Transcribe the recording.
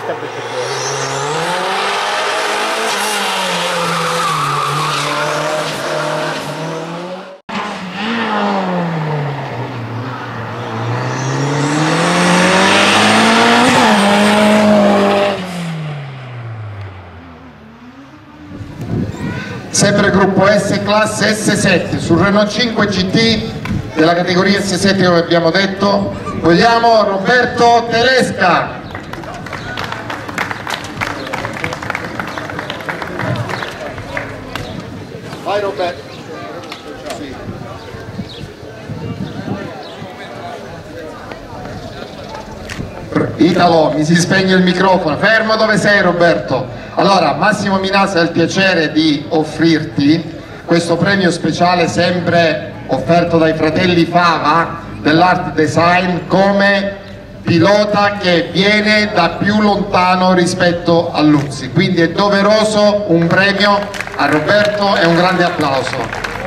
questa perché sempre gruppo S classe S7. Sul Renault 5 GT della categoria S7 come abbiamo detto vogliamo Roberto Telesca vai Roberto Italo, mi si spegne il microfono. Fermo dove sei Roberto. Allora, Massimo Minasa ha il piacere di offrirti questo premio speciale sempre offerto dai fratelli Fava dell'Art Design come pilota che viene da più lontano rispetto a Luzzi. Quindi è doveroso un premio a Roberto e un grande applauso.